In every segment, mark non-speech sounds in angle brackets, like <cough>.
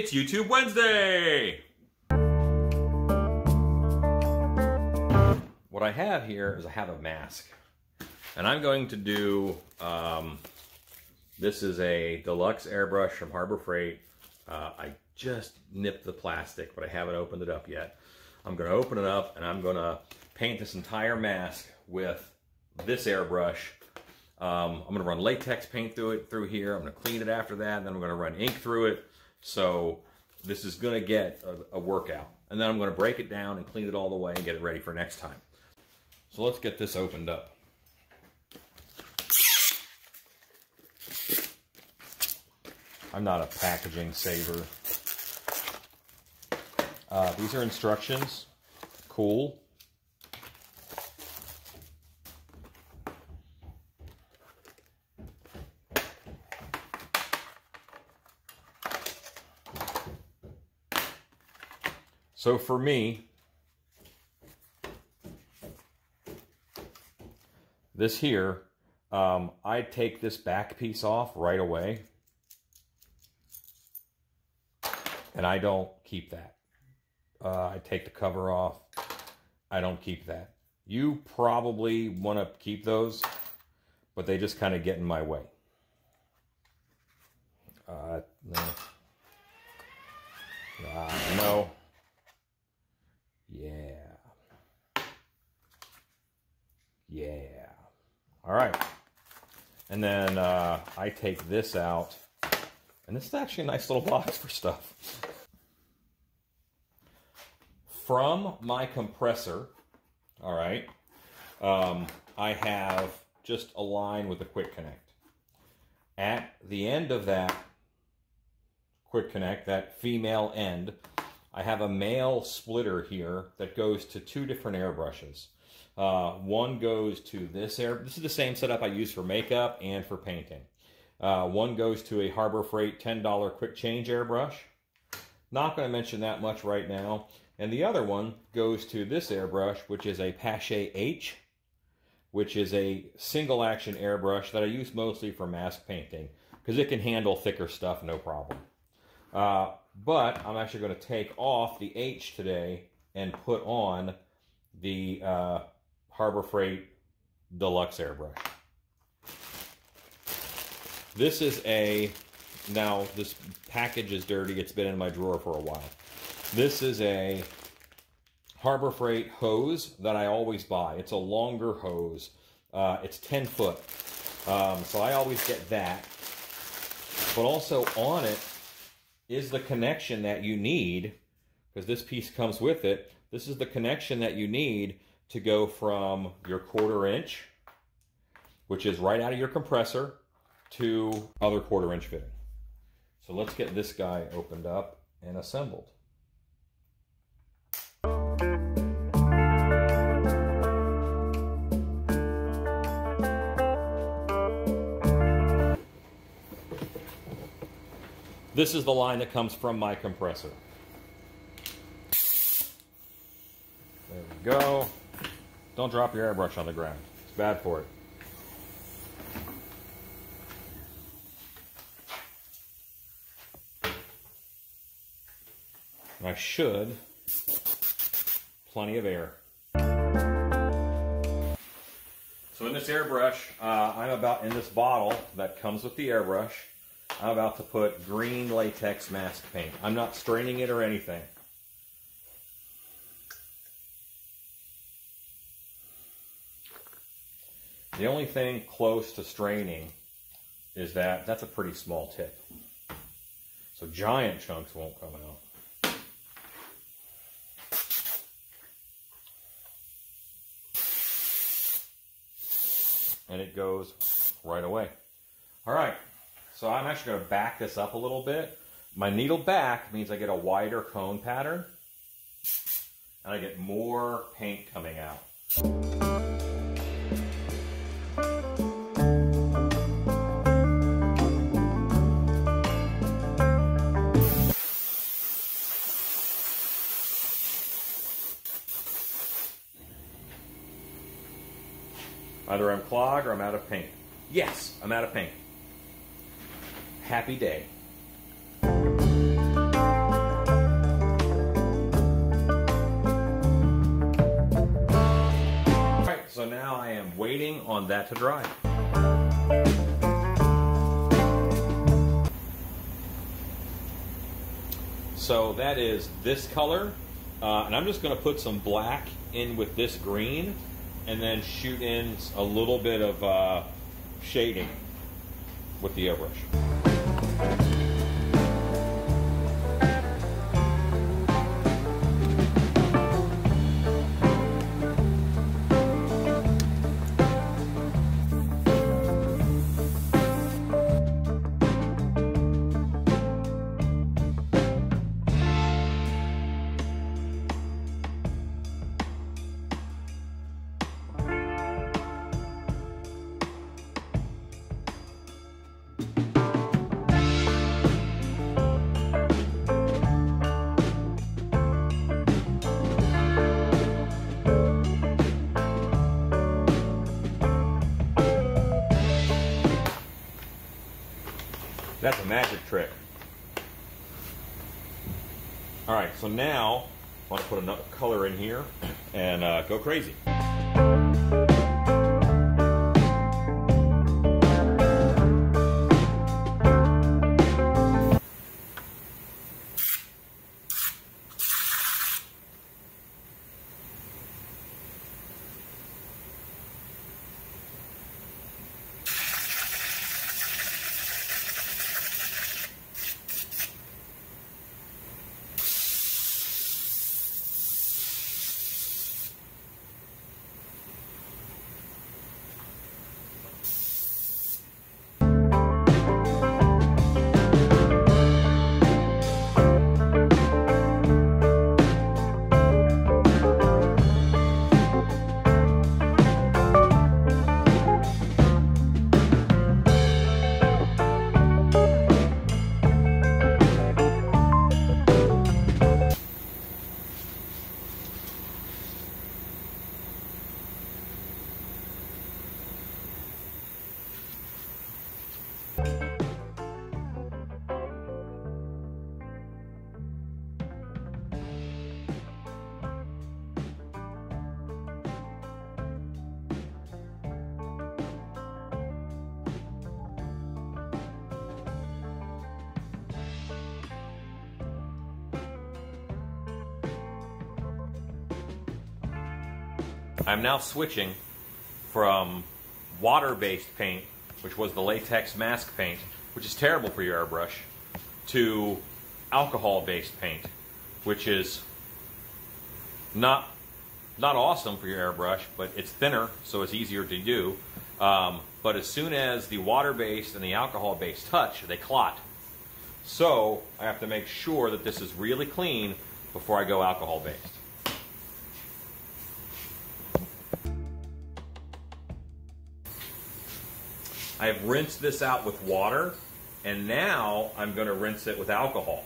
It's YouTube Wednesday! What I have here is I have a mask. And I'm going to do, um, this is a deluxe airbrush from Harbor Freight. Uh, I just nipped the plastic, but I haven't opened it up yet. I'm going to open it up and I'm going to paint this entire mask with this airbrush. Um, I'm going to run latex paint through it through here. I'm going to clean it after that. Then I'm going to run ink through it. So this is going to get a, a workout. And then I'm going to break it down and clean it all the way and get it ready for next time. So let's get this opened up. I'm not a packaging saver. Uh, these are instructions. Cool. So for me, this here, um, I take this back piece off right away. And I don't keep that. Uh, I take the cover off. I don't keep that. You probably want to keep those, but they just kind of get in my way. Uh, no. Uh, no. All right. And then uh, I take this out. And this is actually a nice little box for stuff. From my compressor, all right, um, I have just a line with a quick connect. At the end of that quick connect, that female end, I have a male splitter here that goes to two different airbrushes. Uh, one goes to this air. This is the same setup I use for makeup and for painting. Uh, one goes to a Harbor Freight $10 quick change airbrush. Not going to mention that much right now. And the other one goes to this airbrush, which is a Paasche H, which is a single action airbrush that I use mostly for mask painting because it can handle thicker stuff no problem. Uh, but I'm actually going to take off the H today and put on the uh, Harbor Freight Deluxe Airbrush. This is a, now this package is dirty. It's been in my drawer for a while. This is a Harbor Freight hose that I always buy. It's a longer hose. Uh, it's 10 foot. Um, so I always get that. But also on it is the connection that you need, because this piece comes with it. This is the connection that you need to go from your quarter inch, which is right out of your compressor, to other quarter inch fitting. So let's get this guy opened up and assembled. This is the line that comes from my compressor. There we go. Don't drop your airbrush on the ground. It's bad for it. I should. Plenty of air. So in this airbrush, uh, I'm about in this bottle that comes with the airbrush. I'm about to put green latex mask paint. I'm not straining it or anything. The only thing close to straining is that that's a pretty small tip. So giant chunks won't come out. And it goes right away. All right. So I'm actually to back this up a little bit. My needle back means I get a wider cone pattern and I get more paint coming out. Either I'm clogged or I'm out of paint. Yes, I'm out of paint. Happy day. Alright, so now I am waiting on that to dry. So that is this color, uh, and I'm just going to put some black in with this green and then shoot in a little bit of uh, shading with the airbrush. That's a magic trick. All right, so now I want to put another color in here and uh, go crazy. I'm now switching from water-based paint, which was the latex mask paint, which is terrible for your airbrush, to alcohol-based paint, which is not not awesome for your airbrush, but it's thinner, so it's easier to do. Um, but as soon as the water-based and the alcohol-based touch, they clot. So I have to make sure that this is really clean before I go alcohol-based. I have rinsed this out with water, and now I'm going to rinse it with alcohol.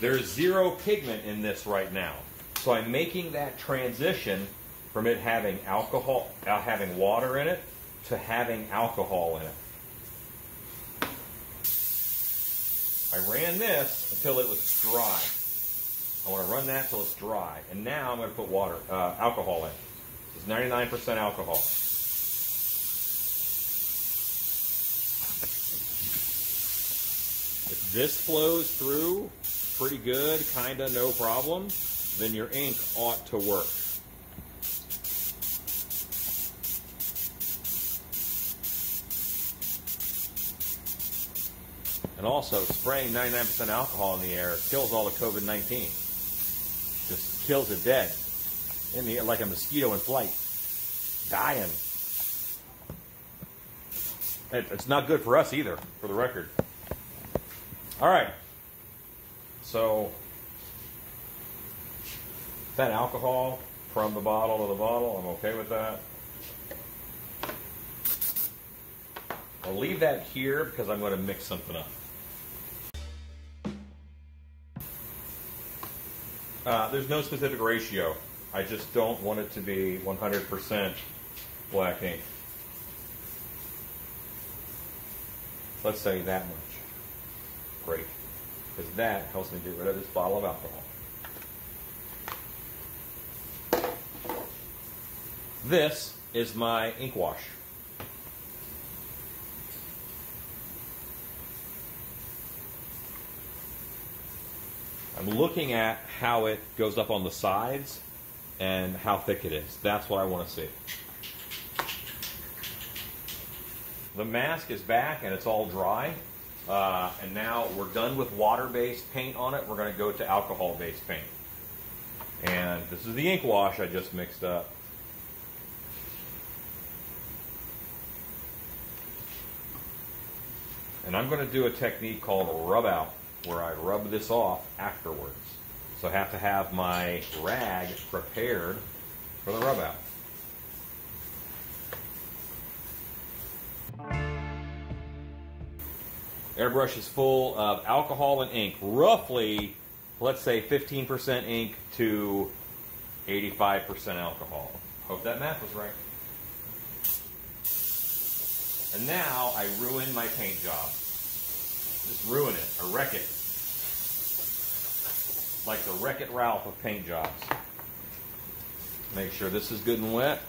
There's zero pigment in this right now. So I'm making that transition from it having alcohol, uh, having water in it, to having alcohol in it. I ran this until it was dry. I want to run that till it's dry. And now I'm going to put water, uh, alcohol in. It's 99% alcohol. If this flows through pretty good, kind of no problem, then your ink ought to work. And also, spraying 99% alcohol in the air kills all the COVID 19 just kills it dead. In the like a mosquito in flight, dying. It, it's not good for us either, for the record. All right. So that alcohol from the bottle to the bottle, I'm okay with that. I'll leave that here because I'm going to mix something up. Uh, there's no specific ratio. I just don't want it to be 100% black ink. Let's say that much. Great. Because that helps me get rid of this bottle of alcohol. This is my ink wash. I'm looking at how it goes up on the sides and how thick it is. That's what I want to see. The mask is back and it's all dry. Uh, and now we're done with water-based paint on it. We're going to go to alcohol-based paint. And this is the ink wash I just mixed up. And I'm going to do a technique called rub out, where I rub this off afterwards. So I have to have my rag prepared for the rub out. Airbrush is full of alcohol and ink, roughly, let's say 15% ink to 85% alcohol. Hope that math was right. And now I ruin my paint job. Just ruin it, or wreck it. Like the Wreck It Ralph of paint jobs. Make sure this is good and wet.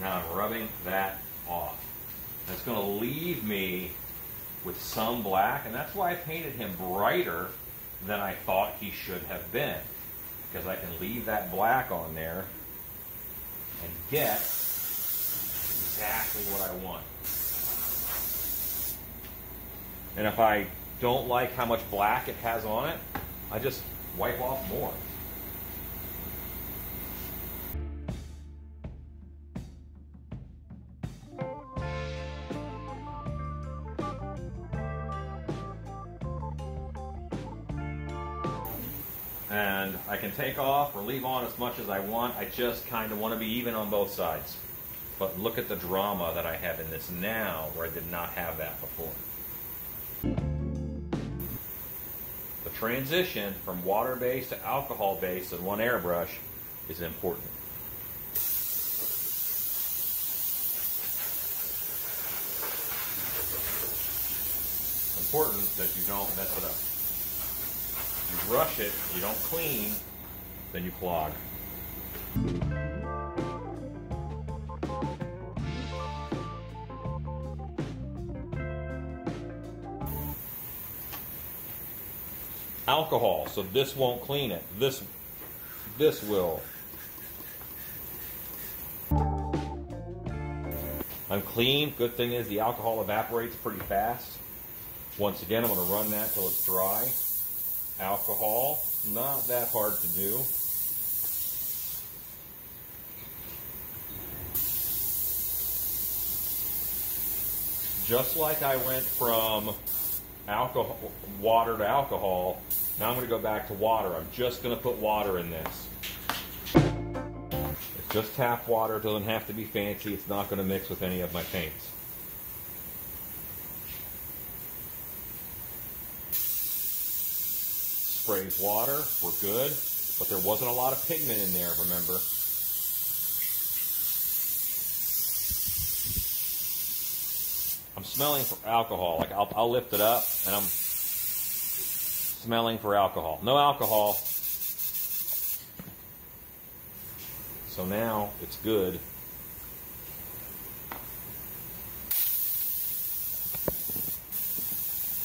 Now I'm rubbing that off. That's going to leave me with some black, and that's why I painted him brighter than I thought he should have been. Because I can leave that black on there and get exactly what I want. And if I don't like how much black it has on it, I just wipe off more. and I can take off or leave on as much as I want. I just kind of want to be even on both sides. But look at the drama that I have in this now where I did not have that before. Transition from water-based to alcohol-based in one airbrush is important. Important that you don't mess it up. You rush it, you don't clean, then you clog. Alcohol, so this won't clean it. This, this will. I'm clean. Good thing is the alcohol evaporates pretty fast. Once again, I'm going to run that till it's dry alcohol. Not that hard to do. Just like I went from alcohol, water to alcohol, now I'm going to go back to water. I'm just going to put water in this. It's just tap water. It doesn't have to be fancy. It's not going to mix with any of my paints. sprays water. We're good. But there wasn't a lot of pigment in there, remember. I'm smelling for alcohol. Like I'll, I'll lift it up and I'm smelling for alcohol. No alcohol. So now it's good.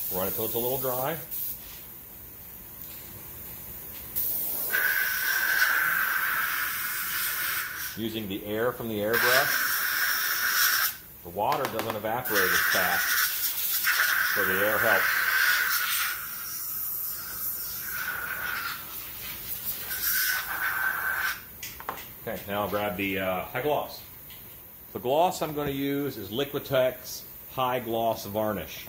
It until it's a little dry. using the air from the airbrush. The water doesn't evaporate as fast, so the air helps. Okay, now I'll grab the uh, high gloss. The gloss I'm going to use is Liquitex High Gloss Varnish.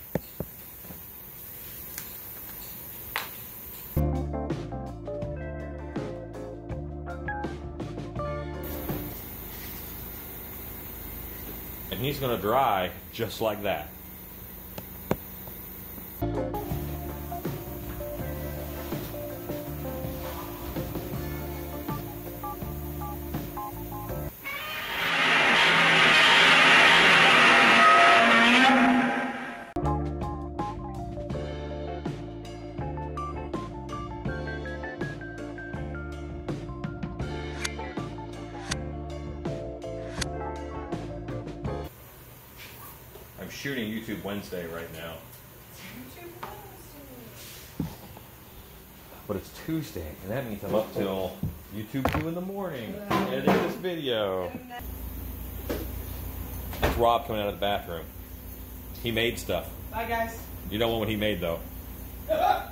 And he's going to dry just like that. Shooting YouTube Wednesday right now. But it's Tuesday, and that means I'm up till YouTube 2 in the morning editing this video. That's Rob coming out of the bathroom. He made stuff. Bye, guys. You don't want what he made, though. <laughs>